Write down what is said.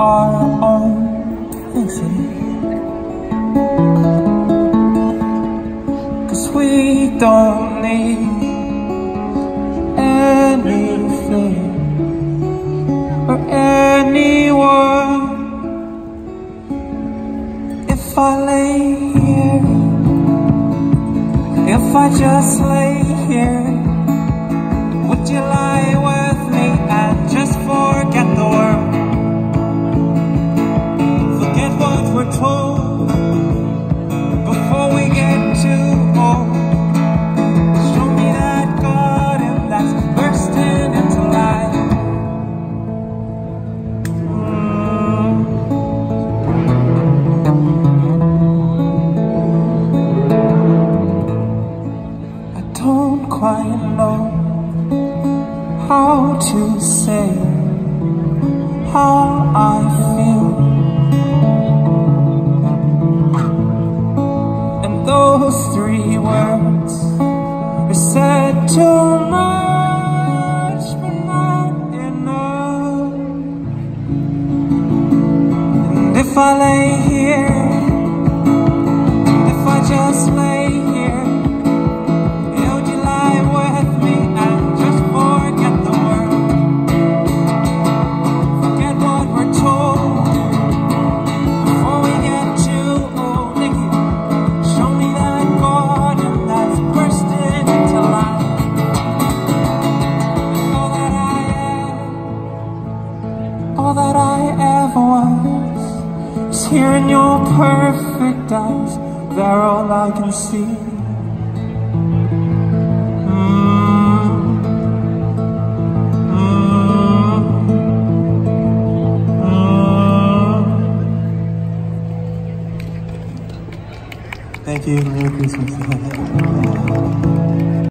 our own. Thanks, City. Cause we don't need anything or anyone. If I lay here, if I just lay here, would you lie don't quite know how to say how I feel. And those three words are said too much, but not enough. And if I lay here, here in your perfect eyes. They're all I can see. Mm. Mm. Mm. Thank you. Merry Christmas.